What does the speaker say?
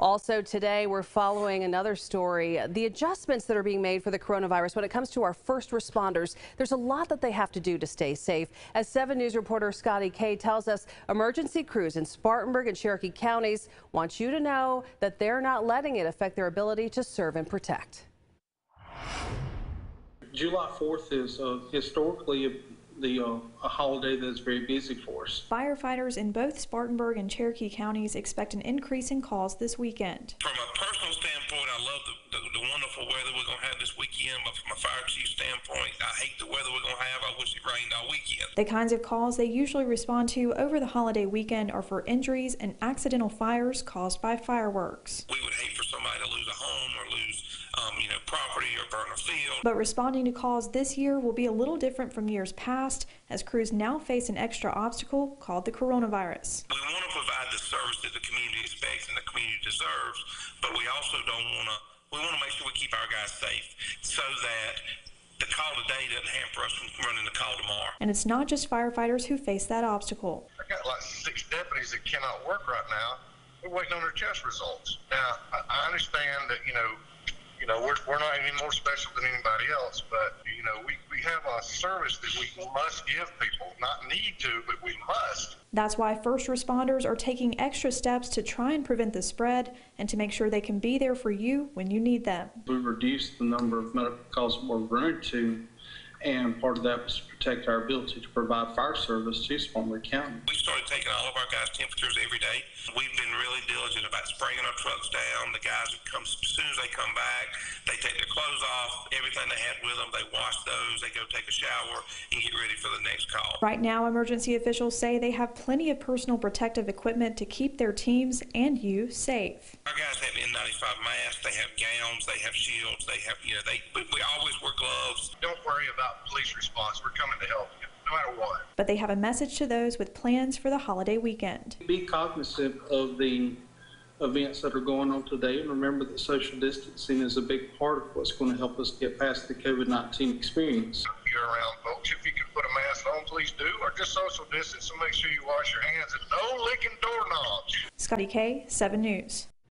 Also today, we're following another story, the adjustments that are being made for the coronavirus when it comes to our first responders. There's a lot that they have to do to stay safe. As 7 News reporter Scotty K tells us, emergency crews in Spartanburg and Cherokee counties want you to know that they're not letting it affect their ability to serve and protect. July 4th is uh, historically the uh, a holiday that's very busy for us. Firefighters in both Spartanburg and Cherokee counties expect an increase in calls this weekend. From a personal standpoint, I love the, the, the wonderful weather we're going to have this weekend, but from a fire chief standpoint, I hate the weather we're going to have. I wish it rained all weekend. The kinds of calls they usually respond to over the holiday weekend are for injuries and accidental fires caused by fireworks. We would hate for somebody to lose a home or lose, um, you know, property or burn a field. But responding to calls this year will be a little different from years past as crews now face an extra obstacle called the coronavirus. We want to provide the service that the community expects and the community deserves, but we also don't want to. We want to make sure we keep our guys safe so that the call today doesn't hamper us from running the call tomorrow. And it's not just firefighters who face that obstacle. I got like six deputies that cannot work right now. We're waiting on their test results. Now, I, I understand that, you know, you know, we're, we're not any more special than anybody else, but, you know, we, we have a service that we must give people. Not need to, but we must. That's why first responders are taking extra steps to try and prevent the spread and to make sure they can be there for you when you need them. We reduced the number of medical calls we're running to, and part of that was to protect our ability to provide fire service to Spartanburg County. We started taking all of our guys' temperatures every day. We've been really diligent about spraying our trucks down. The guys come as soon as they come back, they everything they had with them, they wash those, they go take a shower and get ready for the next call. Right now, emergency officials say they have plenty of personal protective equipment to keep their teams and you safe. Our guys have N95 masks, they have gowns, they have shields, they have, you know, they, we, we always wear gloves. Don't worry about police response. We're coming to help you, no matter what. But they have a message to those with plans for the holiday weekend. Be cognizant of the events that are going on today, and remember that social distancing is a big part of what's going to help us get past the COVID 19 experience. If you're around folks, if you can put a mask on, please do, or just social distance and make sure you wash your hands and no licking doorknobs. Scotty K, 7 News.